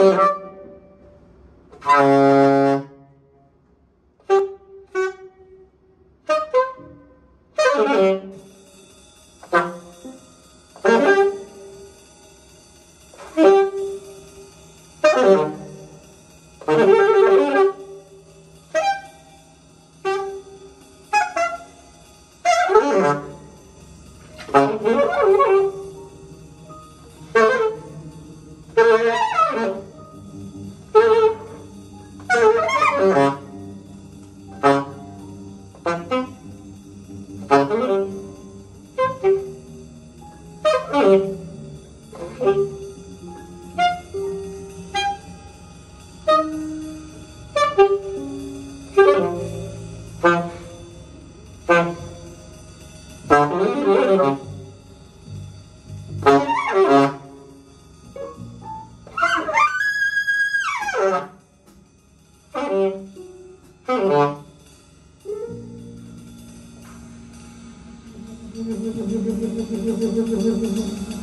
Oh. Thank you. Música